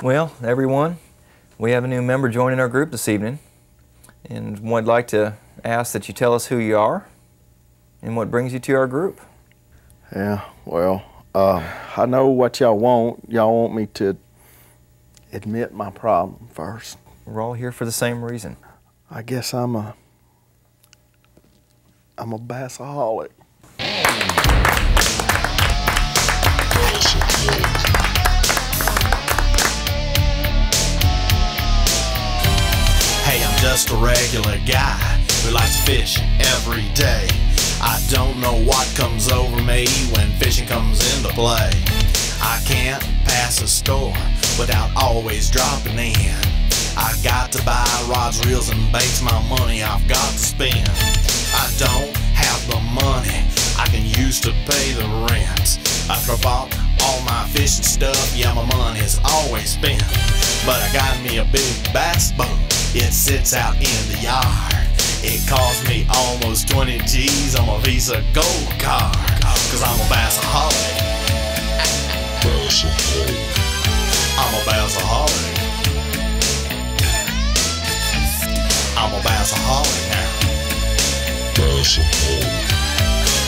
Well, everyone, we have a new member joining our group this evening, and we'd like to ask that you tell us who you are and what brings you to our group. Yeah, well, uh, I know what y'all want. Y'all want me to admit my problem first. We're all here for the same reason. I guess I'm a I'm a bassaholic. Just a regular guy who likes to fish every day. I don't know what comes over me when fishing comes into play. I can't pass a store without always dropping in. I got to buy rods, reels, and baits. My money I've got to spend. I don't have the money I can use to pay the rent. After I bought all my fishing stuff, yeah, my money's always spent. But I got me a big bass boat. It sits out in the yard. It cost me almost 20 G's on my Visa Gold card. Cause I'm a bassaholic. I'm a bassaholic. I'm a bassaholic now.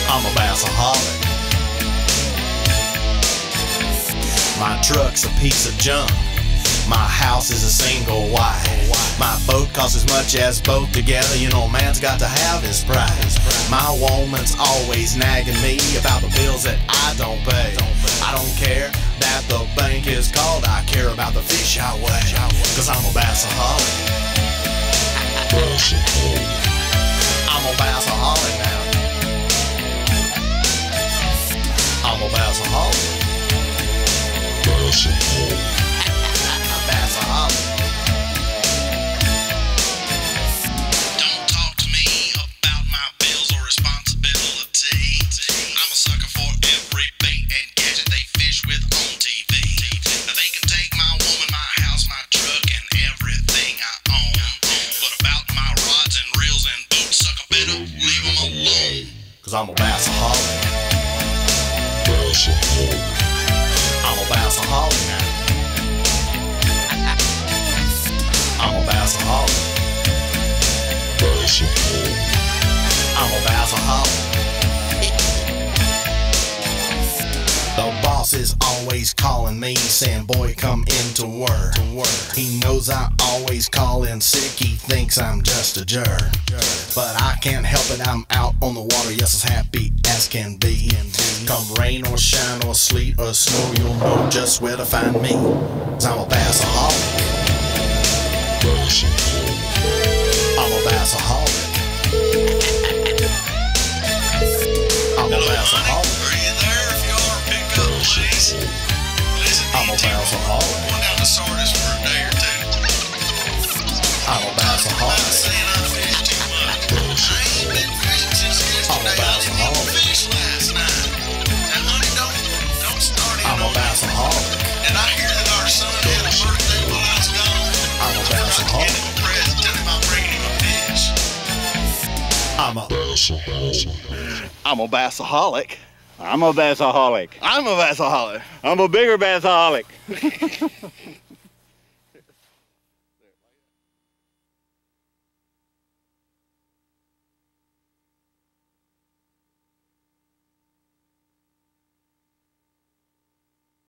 I'm a bassaholic. My truck's a piece of junk. My house is a single wide. My boat costs as much as both together. You know, man's got to have his price. My woman's always nagging me about the bills that I don't pay. I don't care that the bank is called. I care about the fish I weigh. Cause I'm a bassaholic. I'm Cause I'm a bassaholic. I'm a bassaholic. I'm a bassaholic. I'm a bassaholic. The boss is always calling me, saying, Boy, come into work. He knows I always call in sick, he thinks I'm just a jerk. But I can't help it, I'm out on the water, yes, as happy as can be. Come rain or shine or sleet or snow, you'll know just where to find me. Cause I'm a bassaholic. I'm a I'm a bassaholic. I'm a bassaholic. I'm a bassaholic. I'm a bigger bassaholic.